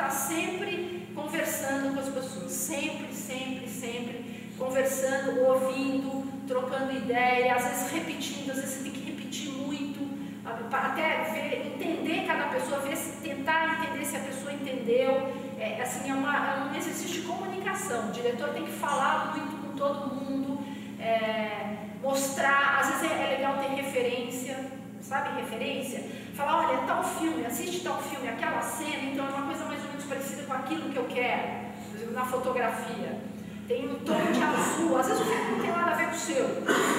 estar tá sempre conversando com as pessoas, sempre, sempre, sempre conversando, ouvindo, trocando ideia, às vezes repetindo, às vezes você tem que repetir muito, até ver, entender cada pessoa, ver se, tentar entender se a pessoa entendeu. É, assim, é, uma, é um exercício de comunicação. O diretor tem que falar muito com todo mundo, é, mostrar, às vezes é, é legal ter referência, sabe referência? Falar, olha, tal filme, assiste tal filme, aquela cena, então é uma coisa mais parecida com aquilo que eu quero, por exemplo, na fotografia. Tem um tom de azul, às vezes o filme não tem nada a ver com o seu,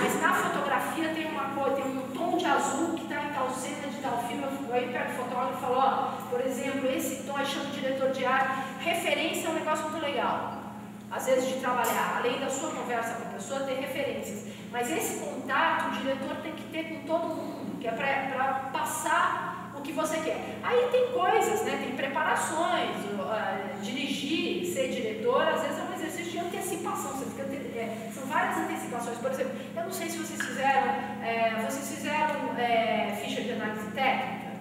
mas na fotografia tem uma coisa, tem um tom de azul que está em tal cena de tal filme. Eu aí pego o fotógrafo e falo, ó, por exemplo, esse tom, chama o diretor de arte, referência é um negócio muito legal. Às vezes de trabalhar, além da sua conversa com a pessoa, ter referências. Mas esse contato o diretor tem que ter com todo mundo, que é para passar o que você quer. Aí tem coisas, né? Tem preparações, uh, dirigir, ser diretor, às vezes é um exercício de antecipação. Você fica, é, são várias antecipações. Por exemplo, eu não sei se vocês fizeram, é, vocês fizeram é, ficha de análise técnica.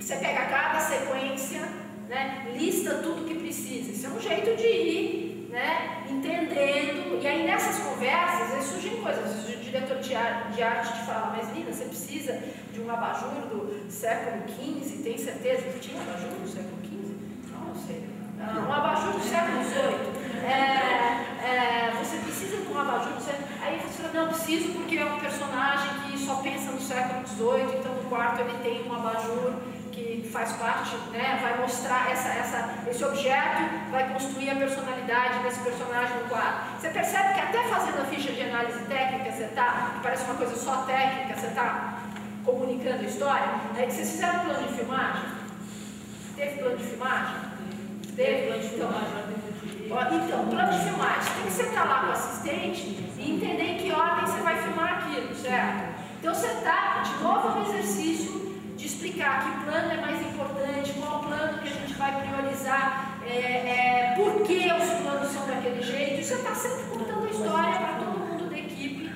Você pega cada sequência, né, lista tudo que precisa. Isso é um jeito de ir né, entendendo, e aí nessas conversas surgem coisas, o diretor de de arte te fala, mas Lina, você precisa de um abajur do século XV, tem certeza que tinha abajur do século XV? Não, não sei. Um abajur do século XVIII. É, é, você precisa de um abajur do século Aí você fala, não, preciso porque é um personagem que só pensa no século XVIII, então no quarto ele tem um abajur que faz parte, né, vai mostrar essa, essa, esse objeto, vai construir a personalidade desse personagem no quadro. Você percebe que até fazendo a ficha de análise técnica, você está, que parece uma coisa só técnica, você está comunicando a história. Aí vocês fizeram plano de filmagem? Teve plano de filmagem? Teve plano de filmagem. Então, então, plano de filmagem. Tem que sentar lá com o assistente e entender em que ordem você vai filmar aquilo, certo? Então você está, de novo, no exercício de explicar que plano é mais importante, qual plano que a gente vai priorizar, é, é, por que os planos são daquele jeito. Você está sempre contando a história para todo mundo da equipe,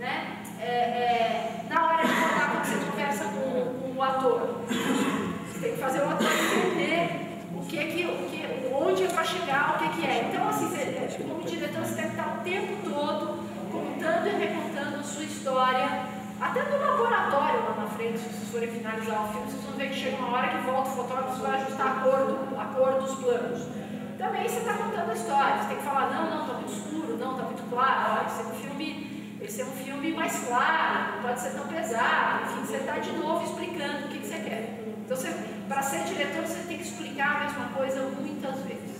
né? É, é, na hora de contar quando você conversa com, com, o ator. Você tem que fazer o ator entender o que é que, o que onde é para chegar, o que, que é. Então, assim, você, como diretor, você deve estar o tempo todo contando e recontando a sua história até no laboratório lá na frente, se vocês forem finalizar o filme, vocês vão ver que chega uma hora que volta o fotógrafo vai ajustar a cor, do, a cor dos planos. Também você está contando a história, você tem que falar, não, não, está muito escuro, não, está muito claro, olha, esse é um filme, esse é um filme mais claro, não pode ser tão pesado, enfim, você está de novo explicando o que, que você quer. Então, para ser diretor, você tem que explicar a mesma coisa muitas vezes.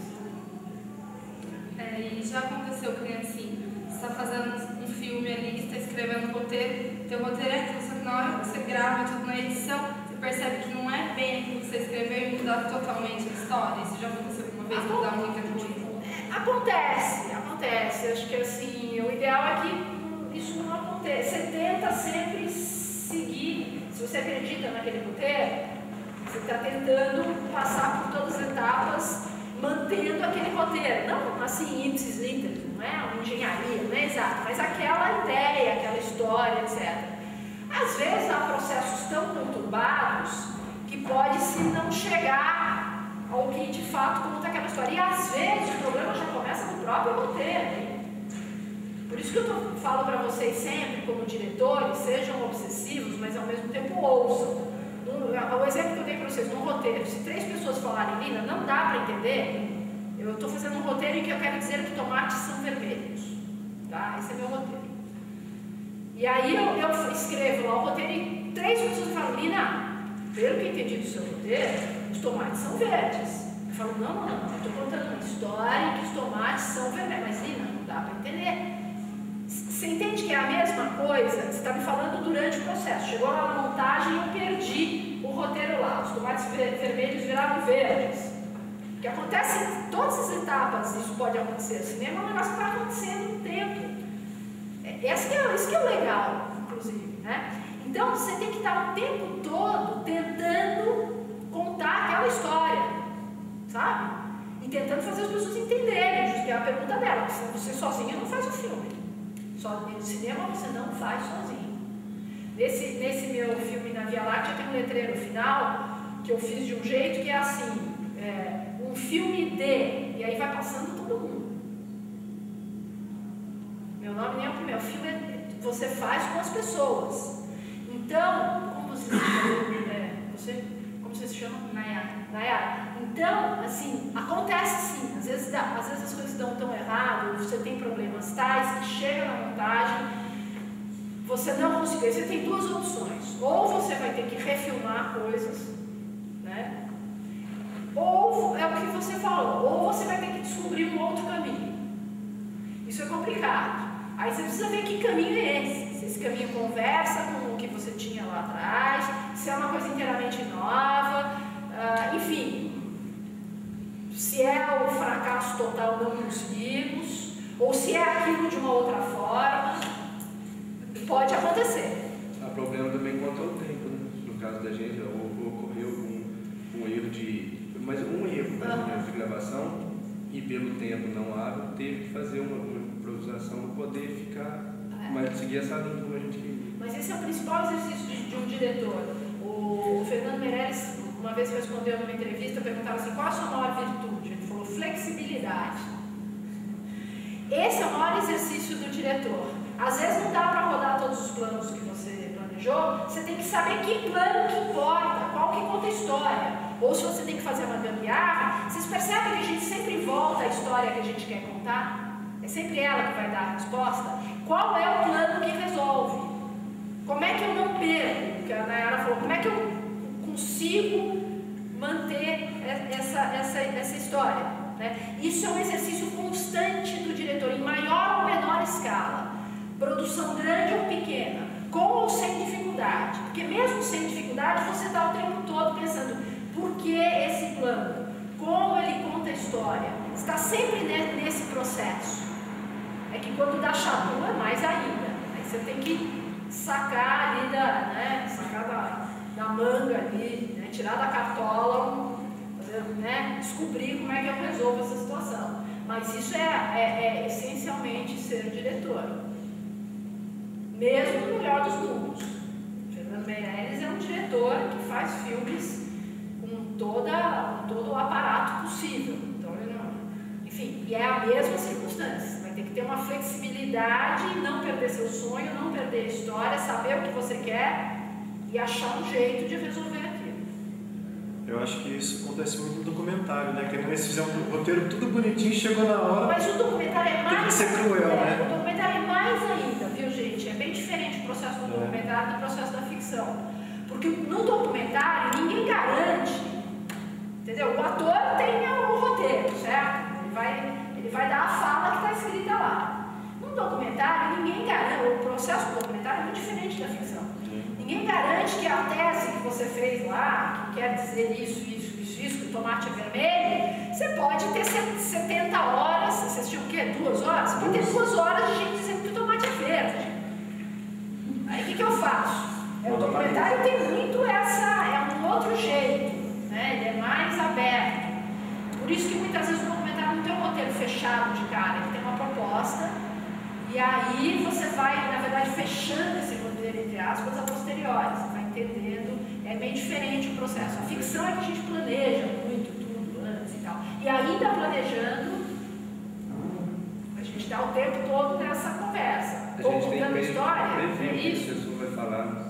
É, e já aconteceu você está fazendo um filme ali, está escrevendo um roteiro, teu roteiro é aquilo, só que na hora que você grava, tipo, na edição, você percebe que não é bem aquilo que você escreveu e muda totalmente a história. Isso já aconteceu alguma vez, mudar muita coisa? É, acontece, acontece. Acho que assim, o ideal é que isso não aconteça. Você tenta sempre seguir, se você acredita naquele roteiro, você está tentando passar por todas as etapas mantendo aquele roteiro, não assim ipsis literis, não é uma engenharia, não é exato, mas aquela ideia, aquela história, etc. Às vezes há processos tão conturbados que pode-se não chegar ao que de fato conta aquela história. E às vezes o problema já começa no próprio roteiro. Por isso que eu tô, falo para vocês sempre, como diretores, sejam obsessivos, mas ao mesmo tempo ouçam o exemplo que eu dei para vocês, no roteiro, se três pessoas falarem Lina, não dá para entender, eu estou fazendo um roteiro em que eu quero dizer que tomates são vermelhos. Tá? Esse é meu roteiro. E aí eu, eu escrevo lá o roteiro e três pessoas falam, Lina, pelo que entendi do seu roteiro, os tomates são verdes. Eu falo, não, não, não, eu estou contando uma história em que os tomates são vermelhos. Mas Lina, não dá para entender. Você entende que é a mesma coisa? Você está me falando durante o processo. Chegou lá na montagem e eu perdi o roteiro lá. Os tomates vermelhos viraram verdes. Que acontece em todas as etapas, isso pode acontecer. O cinema é um negócio que está acontecendo no tempo. É, esse que é, esse que é o legal, inclusive. Né? Então você tem que estar o tempo todo tentando contar aquela história, sabe? E tentando fazer as pessoas entenderem, que é a pergunta dela, você sozinha não faz o filme. Só no cinema você não faz sozinho. Nesse, nesse meu filme na Via Láctea tem um letreiro final que eu fiz de um jeito que é assim, é, um filme de, e aí vai passando todo mundo. Meu nome nem é o primeiro, o filme é, você faz com as pessoas. Então, como você se chama? É, você, como você se chama? Nayara. Nayara. Então, assim, acontece sim. Às vezes, dá, às vezes as coisas dão tão errado, você tem problemas tais que chega na montagem, você não conseguiu. Você tem duas opções. Ou você vai ter que refilmar coisas? Ou é o que você falou, ou você vai ter que descobrir um outro caminho. Isso é complicado. Aí você precisa ver que caminho é esse. Se esse caminho conversa com o que você tinha lá atrás, se é uma coisa inteiramente nova, uh, enfim. Se é o fracasso total não conseguimos, ou se é aquilo de uma outra forma, pode acontecer. Há problema também quanto ao tempo, né? No caso da gente, ocorreu um, um erro de mas um erro uhum. de gravação e pelo tempo não hábil, teve que fazer uma, uma improvisação para poder ficar, é. mas seguir essa linha como a gente queria. Mas esse é o principal exercício de, de um diretor. O, o, Fernando Meirelles, uma vez respondeu numa entrevista, perguntava assim, qual a sua maior virtude? Ele falou, flexibilidade. Esse é o maior exercício do diretor. Às vezes não dá para rodar todos os planos que você planejou, você tem que saber que plano que importa, qual que conta a história ou se você tem que fazer uma gambiarra, vocês percebem que a gente sempre volta à história que a gente quer contar? É sempre ela que vai dar a resposta. Qual é o plano que resolve? Como é que eu não perco? Que a Nayara falou, como é que eu consigo manter essa, essa, essa história? Né? Isso é um exercício constante do diretor, em maior ou menor escala. Produção grande ou pequena, com ou sem dificuldade. Porque mesmo sem dificuldade, você está o tempo todo pensando, por que esse plano? Como ele conta a história? Está sempre nesse processo. É que quando dá chabu é mais ainda. Aí você tem que sacar ali da, né, sacar da, da manga ali, né, tirar da cartola, fazer, né, descobrir como é que eu resolvo essa situação. Mas isso é, é, é essencialmente ser diretor. Mesmo no melhor dos mundos. Fernando Meirelles é um diretor que faz filmes toda, todo o aparato possível. Então, não, enfim, e é a mesma circunstância. Vai ter que ter uma flexibilidade, não perder seu sonho, não perder a história, saber o que você quer e achar um jeito de resolver aquilo. Eu acho que isso acontece muito no documentário, né? Que eles fizeram um roteiro tudo bonitinho, chegou na hora. Mas o documentário é mais. Tem que ser cruel, é, né? O documentário é mais ainda, viu, gente? É bem diferente o processo do é. documentário do processo da ficção. Porque no documentário ninguém garante Entendeu? O ator tem o roteiro, certo? Ele vai, ele vai dar a fala que está escrita lá. Num documentário, ninguém garante, o processo do documentário é muito diferente da ficção. Ninguém garante que a tese que você fez lá, que quer dizer isso, isso, isso, isso, que o tomate é vermelho, você pode ter 70 horas, você assistiu o quê? Duas horas? Você pode ter duas horas de gente dizendo que o tomate é verde. Aí o que, que eu faço? O documentário tem muito essa, é um outro jeito né? ele é mais aberto. Por isso que muitas vezes o documentário não tem um roteiro fechado de cara, ele tem uma proposta, e aí você vai, na verdade, fechando esse roteiro, entre aspas, a posteriori, você vai entendendo, é bem diferente o processo. A ficção é que a gente planeja muito tudo antes e tal. E ainda planejando, a gente está o tempo todo nessa conversa. Tem contando história, é isso. pessoa vai falar